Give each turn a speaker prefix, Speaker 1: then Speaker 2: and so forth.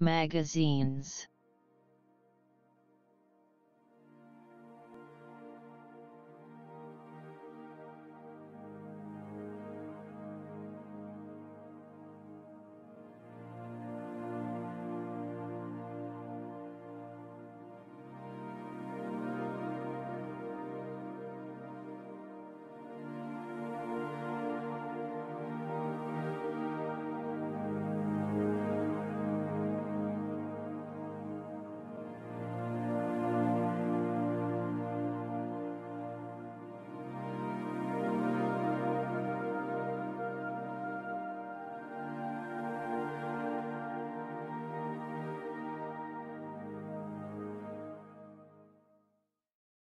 Speaker 1: magazines.